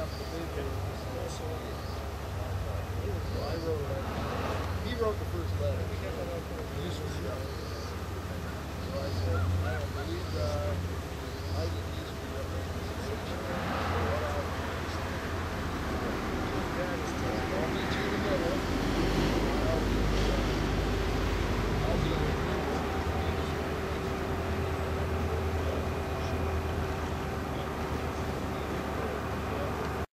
up the vision is also I wrote, he wrote the first letter.